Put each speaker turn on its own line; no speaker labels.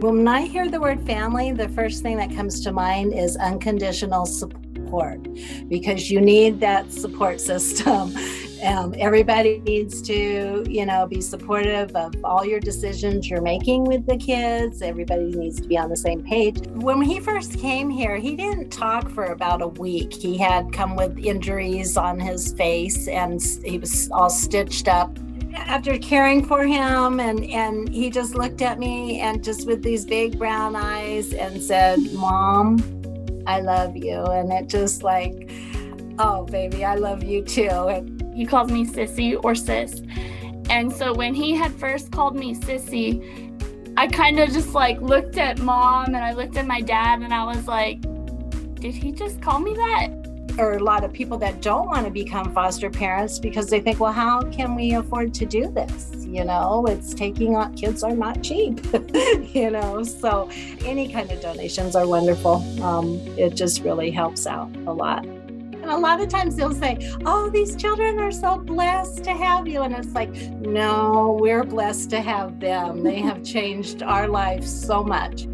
When I hear the word family, the first thing that comes to mind is unconditional support because you need that support system. Um, everybody needs to, you know, be supportive of all your decisions you're making with the kids. Everybody needs to be on the same page. When he first came here, he didn't talk for about a week. He had come with injuries on his face and he was all stitched up after caring for him and and he just looked at me and just with these big brown eyes and said mom i love you. And it just like oh baby i love you too. And
he calls me sissy or sis. And so when he had first called me sissy i kind of just like looked at mom and i looked at my dad and i was like did he just call me that
or a lot of people that don't want to become foster parents because they think, well, how can we afford to do this? You know, it's taking on kids are not cheap, you know, so any kind of donations are wonderful. Um, it just really helps out a lot. And a lot of times they'll say, Oh, these children are so blessed to have you. And it's like, No, we're blessed to have them. They have changed our lives so much.